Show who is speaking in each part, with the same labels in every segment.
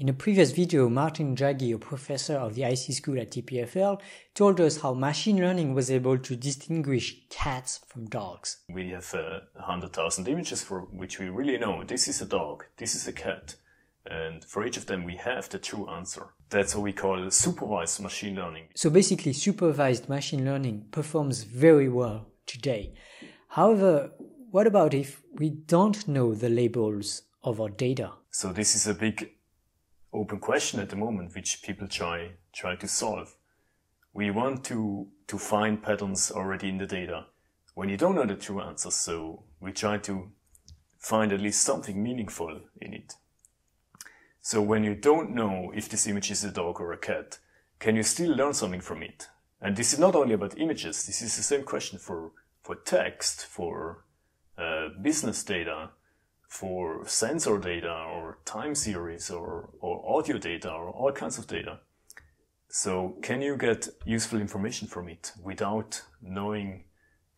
Speaker 1: In a previous video, Martin Jaggi, a professor of the IC school at EPFL, told us how machine learning was able to distinguish cats from dogs.
Speaker 2: We have uh, 100,000 images for which we really know this is a dog, this is a cat. And for each of them, we have the true answer. That's what we call supervised machine learning.
Speaker 1: So basically, supervised machine learning performs very well today. However, what about if we don't know the labels of our data?
Speaker 2: So this is a big open question at the moment, which people try try to solve. We want to to find patterns already in the data when you don't know the true answer. So we try to find at least something meaningful in it. So when you don't know if this image is a dog or a cat, can you still learn something from it? And this is not only about images. This is the same question for for text, for uh, business data, for sensor data or time series or, or audio data or all kinds of data. So can you get useful information from it without knowing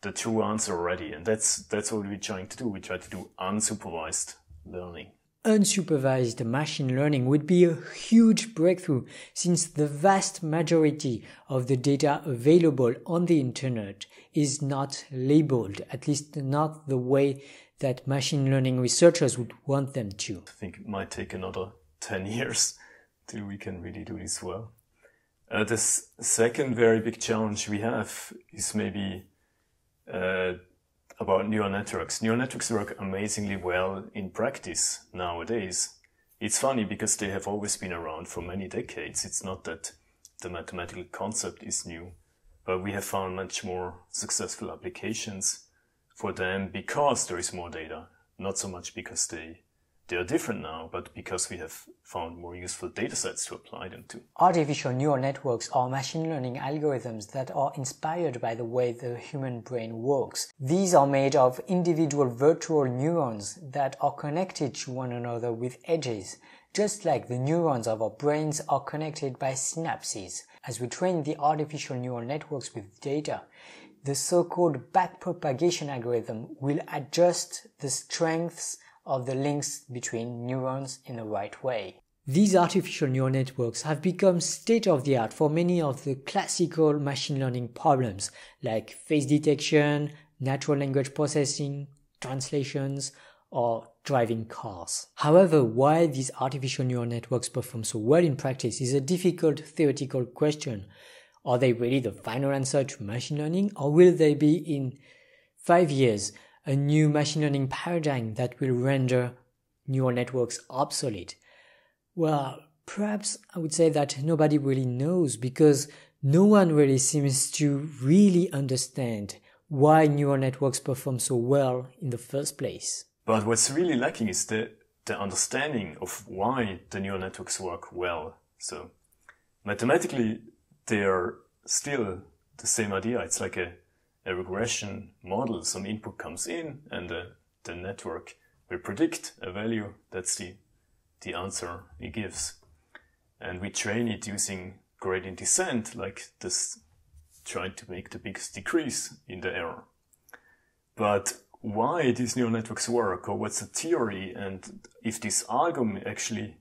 Speaker 2: the true answer already? And that's, that's what we're trying to do. We try to do unsupervised learning.
Speaker 1: Unsupervised machine learning would be a huge breakthrough since the vast majority of the data available on the internet is not labeled, at least not the way that machine learning researchers would want them to.
Speaker 2: I think it might take another 10 years till we can really do this well. Uh, the second very big challenge we have is maybe uh, about neural networks. Neural networks work amazingly well in practice nowadays. It's funny because they have always been around for many decades. It's not that the mathematical concept is new, but we have found much more successful applications for them because there is more data, not so much because they they are different now, but because we have found more useful data sets to apply them to.
Speaker 1: Artificial neural networks are machine learning algorithms that are inspired by the way the human brain works. These are made of individual virtual neurons that are connected to one another with edges, just like the neurons of our brains are connected by synapses. As we train the artificial neural networks with data, the so-called backpropagation algorithm will adjust the strengths of the links between neurons in the right way. These artificial neural networks have become state of the art for many of the classical machine learning problems like face detection, natural language processing, translations, or driving cars. However, why these artificial neural networks perform so well in practice is a difficult theoretical question. Are they really the final answer to machine learning, or will they be in five years a new machine learning paradigm that will render neural networks obsolete? Well, perhaps I would say that nobody really knows because no one really seems to really understand why neural networks perform so well in the first place.
Speaker 2: But what's really lacking is the, the understanding of why the neural networks work well. So mathematically, they are still the same idea. It's like a, a regression model. Some input comes in and the, the network will predict a value. That's the, the answer it gives. And we train it using gradient descent, like this, trying to make the biggest decrease in the error. But why these neural networks work or what's the theory and if this algorithm actually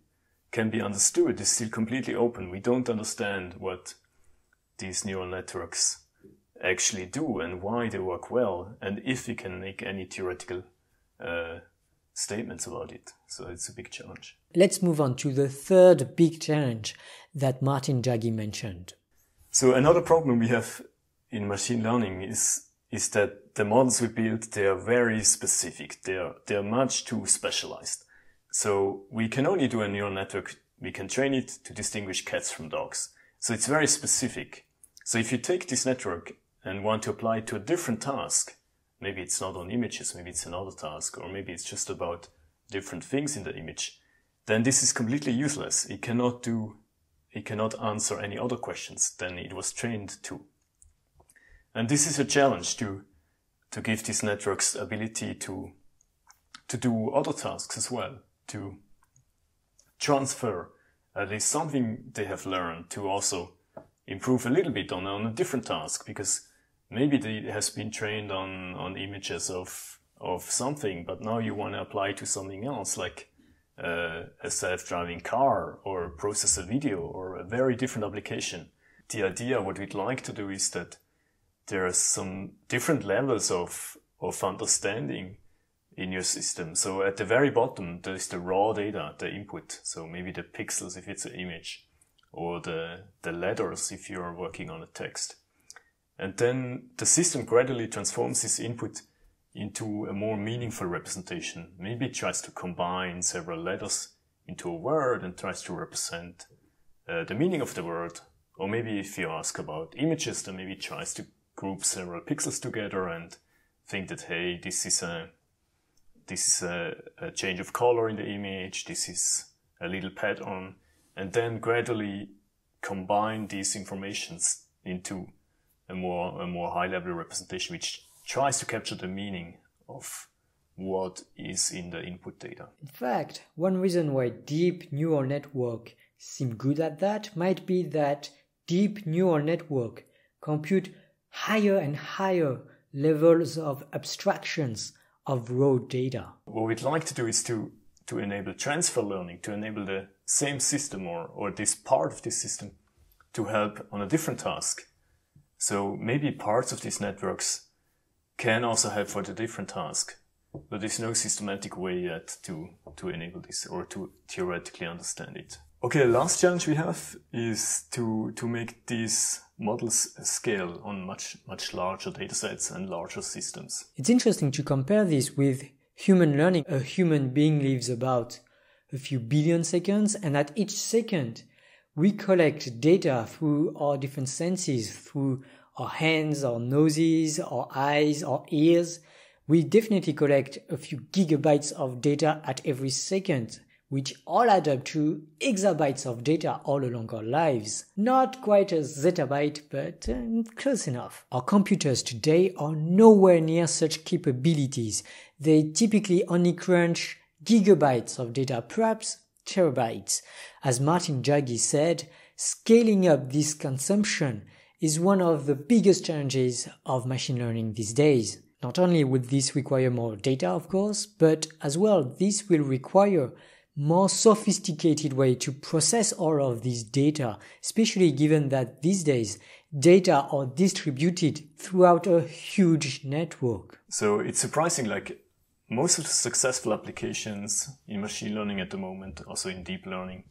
Speaker 2: can be understood is still completely open. We don't understand what these neural networks actually do and why they work well and if we can make any theoretical uh, statements about it. So it's a big challenge.
Speaker 1: Let's move on to the third big challenge that Martin Jaggi mentioned.
Speaker 2: So another problem we have in machine learning is is that the models we build they are very specific. They are they are much too specialized. So we can only do a neural network. We can train it to distinguish cats from dogs. So it's very specific. So if you take this network and want to apply it to a different task, maybe it's not on images, maybe it's another task, or maybe it's just about different things in the image, then this is completely useless. It cannot do, it cannot answer any other questions than it was trained to. And this is a challenge to, to give these networks ability to, to do other tasks as well, to transfer at least something they have learned to also improve a little bit on, on a different task because maybe it has been trained on, on images of, of something, but now you want to apply to something else like uh, a self-driving car or process a video or a very different application. The idea, what we'd like to do is that there are some different levels of, of understanding in your system. So at the very bottom, there is the raw data, the input. So maybe the pixels if it's an image or the, the letters if you're working on a text. And then the system gradually transforms this input into a more meaningful representation. Maybe it tries to combine several letters into a word and tries to represent uh, the meaning of the word. Or maybe if you ask about images, then maybe it tries to group several pixels together and think that, hey, this is a, this is a, a change of color in the image. This is a little pattern and then gradually combine these informations into a more, a more high level representation, which tries to capture the meaning of what is in the input data.
Speaker 1: In fact, one reason why deep neural network seem good at that might be that deep neural network compute higher and higher levels of abstractions of raw data.
Speaker 2: What we'd like to do is to, to enable transfer learning, to enable the same system or, or this part of this system to help on a different task. So maybe parts of these networks can also help for the different task. But there's no systematic way yet to, to enable this or to theoretically understand it. Okay, the last challenge we have is to, to make these models scale on much, much larger datasets and larger systems.
Speaker 1: It's interesting to compare this with human learning. A human being lives about a few billion seconds and at each second we collect data through our different senses, through our hands, our noses, our eyes, our ears, we definitely collect a few gigabytes of data at every second, which all add up to exabytes of data all along our lives. Not quite a zettabyte, but uh, close enough. Our computers today are nowhere near such capabilities. They typically only crunch gigabytes of data, perhaps terabytes. As Martin Jaggi said, scaling up this consumption is one of the biggest challenges of machine learning these days. Not only would this require more data, of course, but as well, this will require more sophisticated way to process all of this data, especially given that these days data are distributed throughout a huge network.
Speaker 2: So it's surprising, like most of the successful applications in machine learning at the moment, also in deep learning,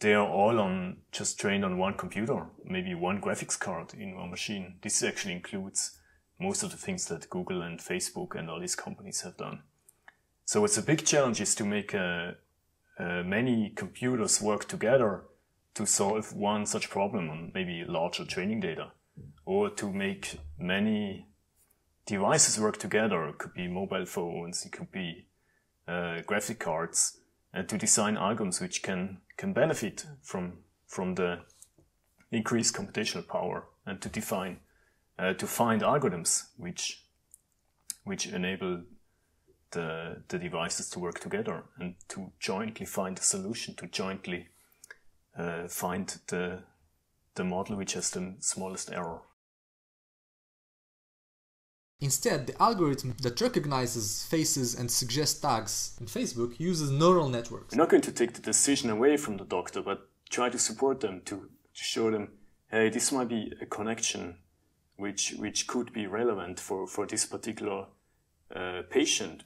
Speaker 2: they are all on just trained on one computer, maybe one graphics card in one machine. This actually includes most of the things that Google and Facebook and all these companies have done. So it's a big challenge is to make uh, uh, many computers work together to solve one such problem on maybe larger training data or to make many devices work together. It could be mobile phones, it could be uh, graphic cards and to design algorithms which can can benefit from from the increased computational power and to define uh, to find algorithms which which enable the the devices to work together and to jointly find a solution to jointly uh, find the the model which has the smallest error
Speaker 3: Instead, the algorithm that recognizes faces and suggests tags in Facebook uses neural networks.
Speaker 2: We're not going to take the decision away from the doctor, but try to support them to, to show them, hey, this might be a connection which which could be relevant for, for this particular uh, patient.